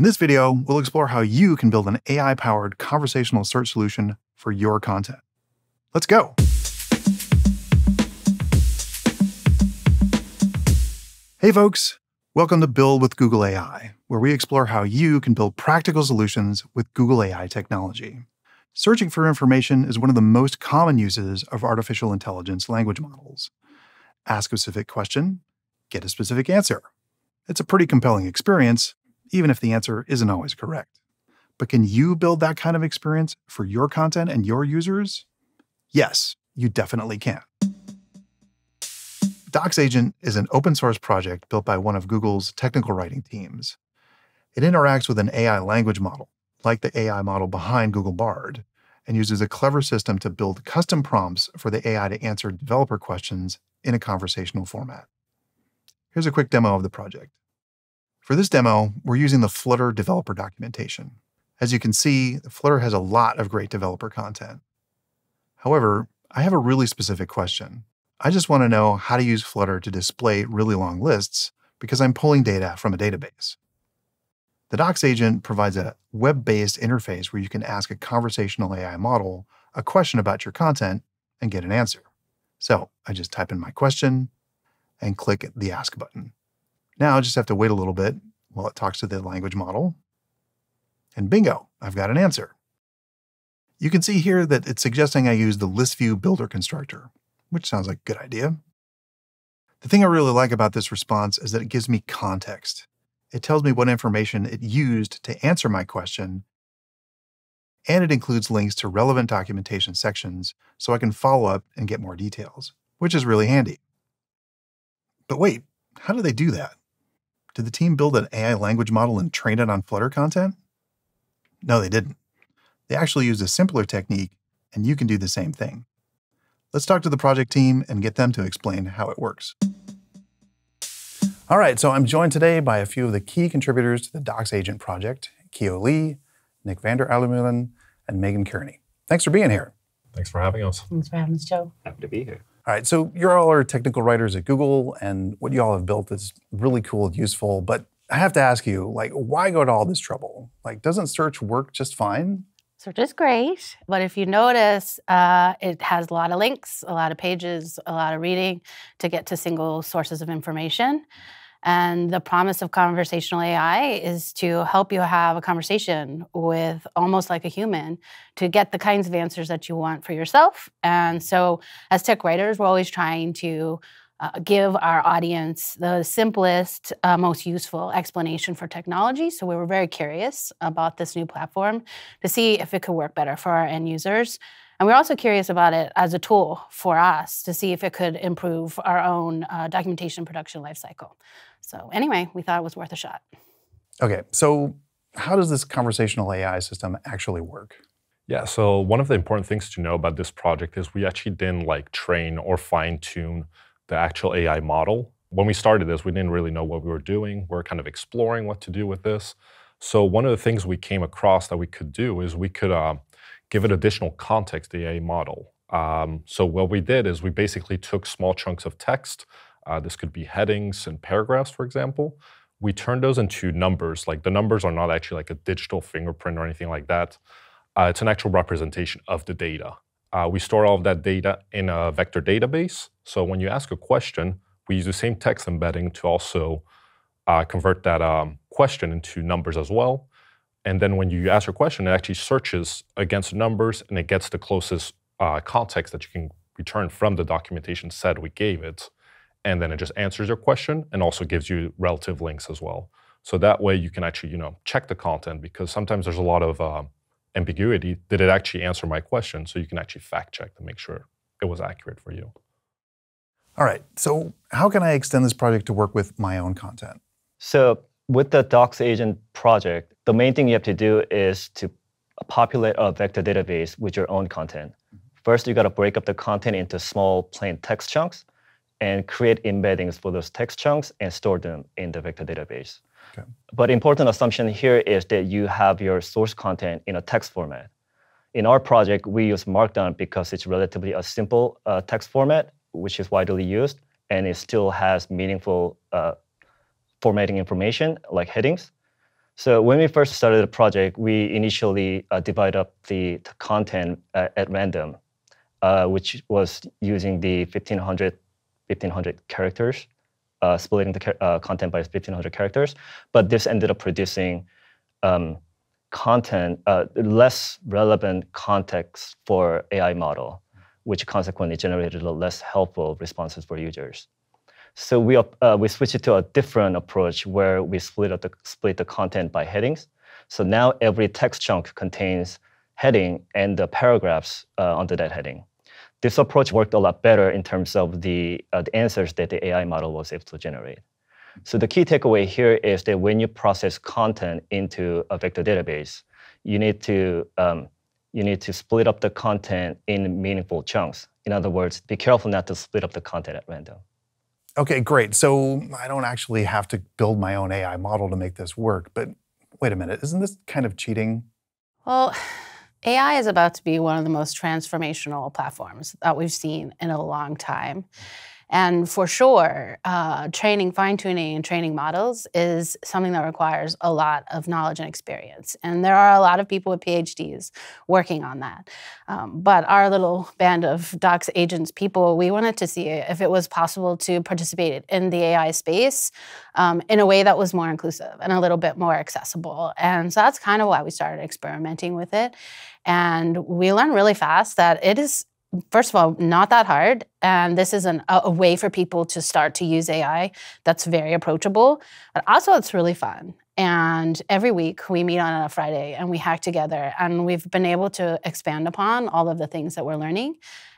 In this video, we'll explore how you can build an AI powered conversational search solution for your content. Let's go. Hey, folks. Welcome to Build with Google AI, where we explore how you can build practical solutions with Google AI technology. Searching for information is one of the most common uses of artificial intelligence language models. Ask a specific question, get a specific answer. It's a pretty compelling experience, even if the answer isn't always correct. But can you build that kind of experience for your content and your users? Yes, you definitely can. Docs Agent is an open source project built by one of Google's technical writing teams. It interacts with an AI language model, like the AI model behind Google Bard, and uses a clever system to build custom prompts for the AI to answer developer questions in a conversational format. Here's a quick demo of the project. For this demo, we're using the Flutter developer documentation. As you can see, Flutter has a lot of great developer content. However, I have a really specific question. I just want to know how to use Flutter to display really long lists because I'm pulling data from a database. The Docs agent provides a web based interface where you can ask a conversational AI model a question about your content and get an answer. So I just type in my question and click the Ask button. Now I just have to wait a little bit while it talks to the language model. And bingo, I've got an answer. You can see here that it's suggesting I use the list view builder constructor which sounds like a good idea. The thing I really like about this response is that it gives me context. It tells me what information it used to answer my question, and it includes links to relevant documentation sections so I can follow up and get more details, which is really handy. But wait, how do they do that? Did the team build an AI language model and train it on Flutter content? No, they didn't. They actually used a simpler technique, and you can do the same thing. Let's talk to the project team and get them to explain how it works. All right, so I'm joined today by a few of the key contributors to the Docs Agent project, Kyo Lee, Nick Vander Alumilen, and Megan Kearney. Thanks for being here. Thanks for having us. Thanks for having us, Joe. Happy to be here. All right, so you're all are technical writers at Google, and what you all have built is really cool and useful. But I have to ask you, like, why go to all this trouble? Like, doesn't search work just fine? Search is great, but if you notice, uh, it has a lot of links, a lot of pages, a lot of reading to get to single sources of information. And the promise of conversational AI is to help you have a conversation with almost like a human to get the kinds of answers that you want for yourself. And so, as tech writers, we're always trying to uh, give our audience the simplest, uh, most useful explanation for technology. So we were very curious about this new platform to see if it could work better for our end users. And we're also curious about it as a tool for us to see if it could improve our own uh, documentation production lifecycle. So anyway, we thought it was worth a shot. Okay, so how does this conversational AI system actually work? Yeah, so one of the important things to know about this project is we actually didn't like train or fine tune the actual AI model. When we started this, we didn't really know what we were doing. We are kind of exploring what to do with this. So one of the things we came across that we could do is we could uh, give it additional context, the AI model. Um, so what we did is we basically took small chunks of text. Uh, this could be headings and paragraphs, for example. We turned those into numbers. Like the numbers are not actually like a digital fingerprint or anything like that. Uh, it's an actual representation of the data. Uh, we store all of that data in a vector database. So when you ask a question, we use the same text embedding to also uh, convert that um, question into numbers as well. And then when you ask your question, it actually searches against numbers and it gets the closest uh, context that you can return from the documentation set we gave it. And then it just answers your question and also gives you relative links as well. So that way you can actually, you know, check the content because sometimes there's a lot of uh, ambiguity, did it actually answer my question? So you can actually fact check to make sure it was accurate for you. All right, so how can I extend this project to work with my own content? So with the Docs Agent project, the main thing you have to do is to populate a vector database with your own content. First, you got to break up the content into small plain text chunks and create embeddings for those text chunks and store them in the vector database. Okay. But important assumption here is that you have your source content in a text format. In our project, we use Markdown because it's relatively a simple uh, text format, which is widely used, and it still has meaningful uh, formatting information like headings. So when we first started the project, we initially uh, divide up the, the content uh, at random, uh, which was using the 1500, 1500 characters, uh, splitting the uh, content by 1500 characters. But this ended up producing um, content, uh, less relevant context for AI model, which consequently generated less helpful responses for users. So we, uh, we switched it to a different approach where we split, up the, split the content by headings. So now every text chunk contains heading and the paragraphs uh, under that heading. This approach worked a lot better in terms of the, uh, the answers that the AI model was able to generate. So the key takeaway here is that when you process content into a vector database, you need to um, you need to split up the content in meaningful chunks. In other words, be careful not to split up the content at random. Okay, great. So I don't actually have to build my own AI model to make this work. But wait a minute, isn't this kind of cheating? Well, AI is about to be one of the most transformational platforms that we've seen in a long time. And for sure, uh, training, fine tuning, and training models is something that requires a lot of knowledge and experience. And there are a lot of people with PhDs working on that. Um, but our little band of Docs agents people, we wanted to see if it was possible to participate in the AI space um, in a way that was more inclusive and a little bit more accessible. And so that's kind of why we started experimenting with it. And we learned really fast that it is first of all, not that hard. And this is an, a, a, way for people to start to use AI that's very approachable. But also, it's really fun. And every week we meet on a Friday and we hack together. And we've been able to expand upon all of the things that we're learning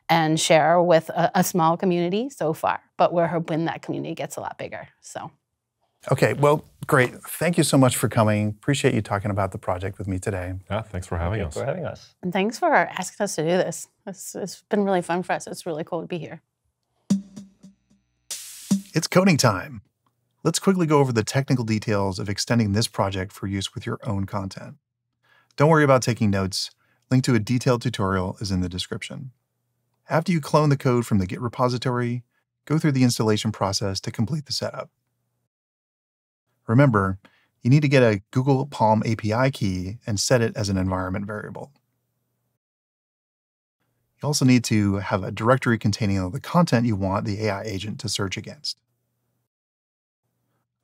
and share with a, a small community so far. But we're hoping that community gets a lot bigger. So. Okay, well, great. Thank you so much for coming. Appreciate you talking about the project with me today. Yeah, thanks for having us. Thanks us. for having us. And thanks for asking us to do this. It's, it's been really fun for us. It's really cool to be here. It's coding time. Let's quickly go over the technical details of extending this project for use with your own content. Don't worry about taking notes. Link to a detailed tutorial is in the description. After you clone the code from the Git repository, go through the installation process to complete the setup. Remember, you need to get a Google PaLM API key and set it as an environment variable. You also need to have a directory containing all the content you want the AI agent to search against.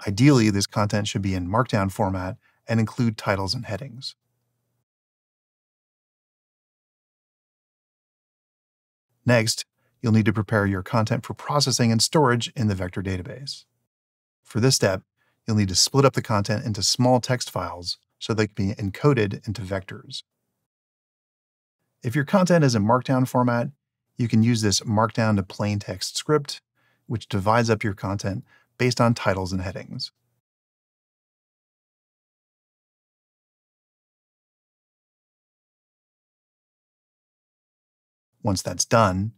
Ideally, this content should be in Markdown format and include titles and headings. Next, you'll need to prepare your content for processing and storage in the vector database. For this step, you'll need to split up the content into small text files so they can be encoded into vectors. If your content is in Markdown format, you can use this Markdown to plain text script, which divides up your content based on titles and headings. Once that's done,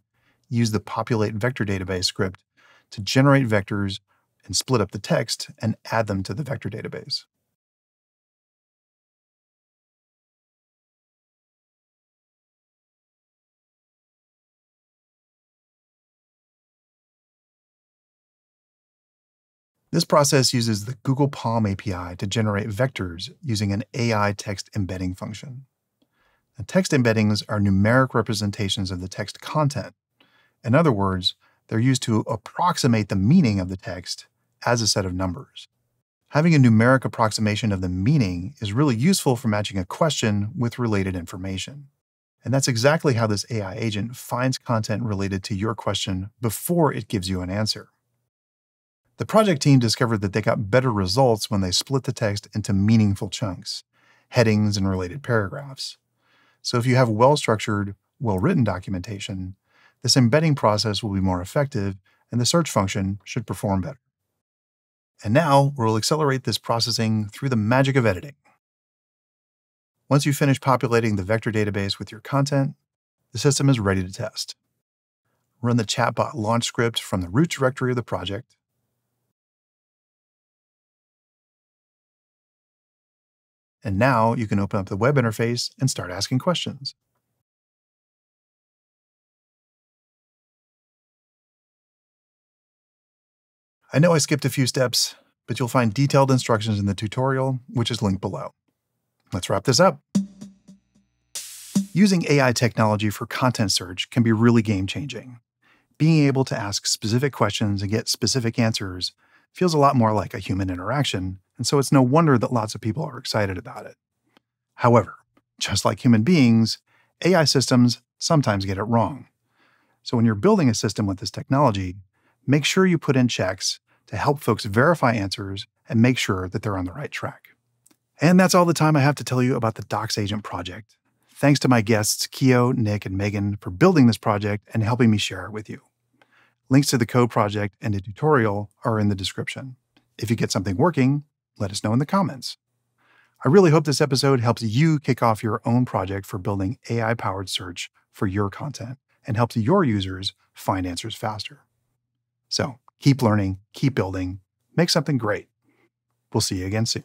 use the populate vector database script to generate vectors and split up the text and add them to the vector database. This process uses the Google PaLM API to generate vectors using an AI text embedding function. Text embeddings are numeric representations of the text content. In other words, they're used to approximate the meaning of the text as a set of numbers. Having a numeric approximation of the meaning is really useful for matching a question with related information. And that's exactly how this AI agent finds content related to your question before it gives you an answer. The project team discovered that they got better results when they split the text into meaningful chunks, headings, and related paragraphs. So if you have well-structured, well-written documentation, this embedding process will be more effective and the search function should perform better. And now we'll accelerate this processing through the magic of editing. Once you finish populating the vector database with your content, the system is ready to test. Run the chatbot launch script from the root directory of the project. And now you can open up the web interface and start asking questions. I know I skipped a few steps, but you'll find detailed instructions in the tutorial, which is linked below. Let's wrap this up. Using AI technology for content search can be really game changing. Being able to ask specific questions and get specific answers feels a lot more like a human interaction, and so it's no wonder that lots of people are excited about it. However, just like human beings, AI systems sometimes get it wrong. So when you're building a system with this technology, make sure you put in checks to help folks verify answers and make sure that they're on the right track. And that's all the time I have to tell you about the Docs Agent project. Thanks to my guests, Kyo, Nick, and Megan, for building this project and helping me share it with you. Links to the code project and a tutorial are in the description. If you get something working, let us know in the comments. I really hope this episode helps you kick off your own project for building AI powered search for your content and helps your users find answers faster. So keep learning, keep building, make something great. We'll see you again soon.